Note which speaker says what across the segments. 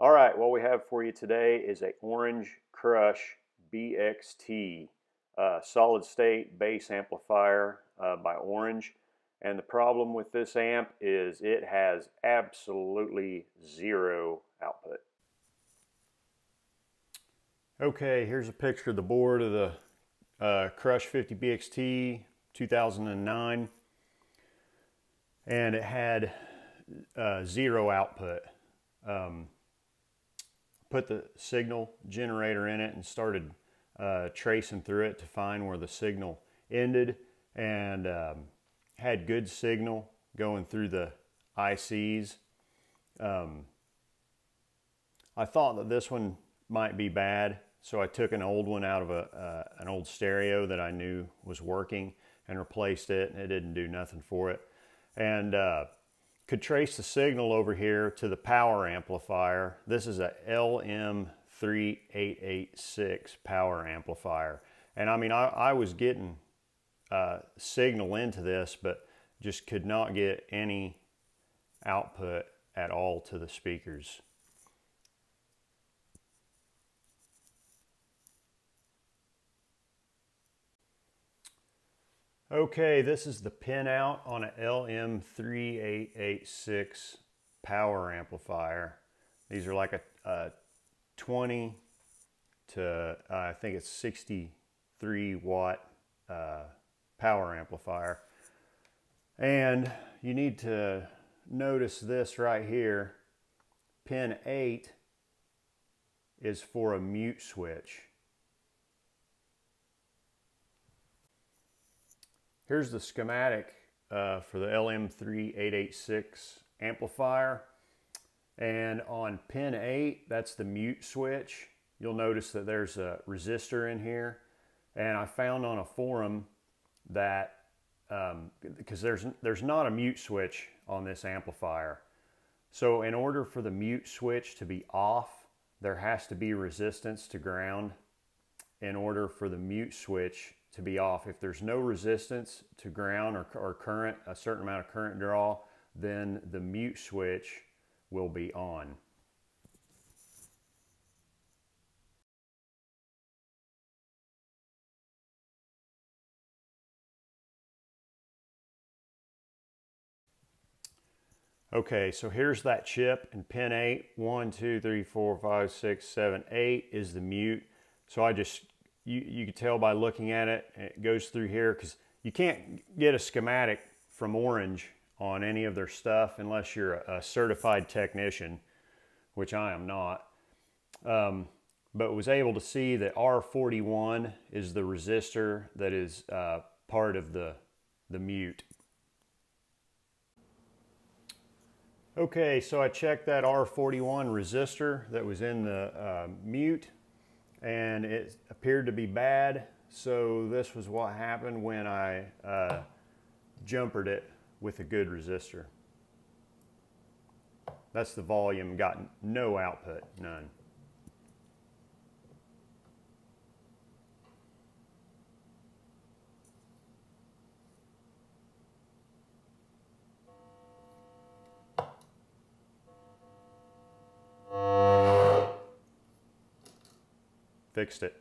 Speaker 1: All right, what we have for you today is a Orange Crush BXT uh, solid state bass amplifier uh, by Orange. And the problem with this amp is it has absolutely zero output. Okay, here's a picture of the board of the uh, Crush 50 BXT 2009. And it had uh, zero output. Um, put the signal generator in it and started uh, tracing through it to find where the signal ended and um, had good signal going through the ICs. Um, I thought that this one might be bad, so I took an old one out of a, uh, an old stereo that I knew was working and replaced it, and it didn't do nothing for it. And uh, could trace the signal over here to the power amplifier. This is a LM3886 power amplifier. And I mean, I, I was getting uh, signal into this, but just could not get any output at all to the speakers. Okay, this is the pinout on a LM3886 power amplifier. These are like a, a 20 to, uh, I think it's 63 watt uh, power amplifier. And you need to notice this right here. Pin 8 is for a mute switch. Here's the schematic uh, for the LM3886 amplifier. And on pin 8, that's the mute switch. You'll notice that there's a resistor in here. And I found on a forum that, because um, there's, there's not a mute switch on this amplifier. So in order for the mute switch to be off, there has to be resistance to ground in order for the mute switch to be off. If there's no resistance to ground or, or current, a certain amount of current draw, then the mute switch will be on. Okay, so here's that chip and pin 8. 1, 2, 3, 4, 5, 6, 7, 8 is the mute. So I just you, you can tell by looking at it, it goes through here because you can't get a schematic from Orange on any of their stuff unless you're a, certified technician, which I am not. Um, but was able to see that R41 is the resistor that is uh, part of the, the mute. Okay, so I checked that R41 resistor that was in the uh, mute and it appeared to be bad. So this was what happened when I uh, jumpered it with a good resistor. That's the volume, got no output, none. Fixed it.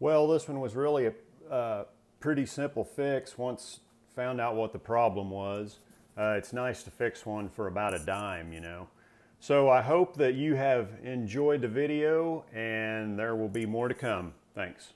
Speaker 1: Well, this one was really a uh, pretty simple fix once found out what the problem was. Uh, it's nice to fix one for about a dime, you know. So I hope that you have enjoyed the video and there will be more to come. Thanks.